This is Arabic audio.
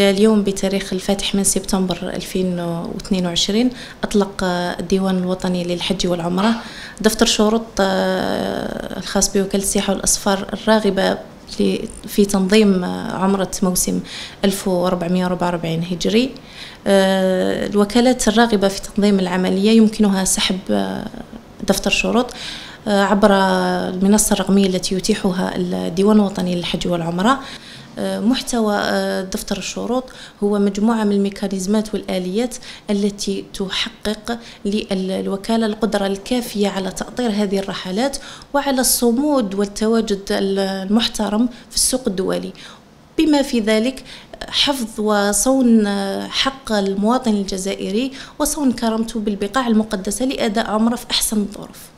اليوم بتاريخ الفاتح من سبتمبر 2022 أطلق الديوان الوطني للحج والعمرة. دفتر شروط آه، الخاص بوكالة السياحة والأسفار الراغبة في تنظيم عمرة موسم 1444 هجري. آه، الوكالات الراغبة في تنظيم العملية يمكنها سحب آه، دفتر شروط. عبر المنصة الرقمية التي يتيحها الديوان الوطني للحج والعمرة. محتوى آه، دفتر الشروط هو مجموعة من الميكانيزمات والآليات التي تحقق للوكالة القدرة الكافية على تأطير هذه الرحلات وعلى الصمود والتواجد المحترم في السوق الدولي. بما في ذلك حفظ وصون حق المواطن الجزائري وصون كرامته بالبقاع المقدسة لأداء عمرة في أحسن الظروف.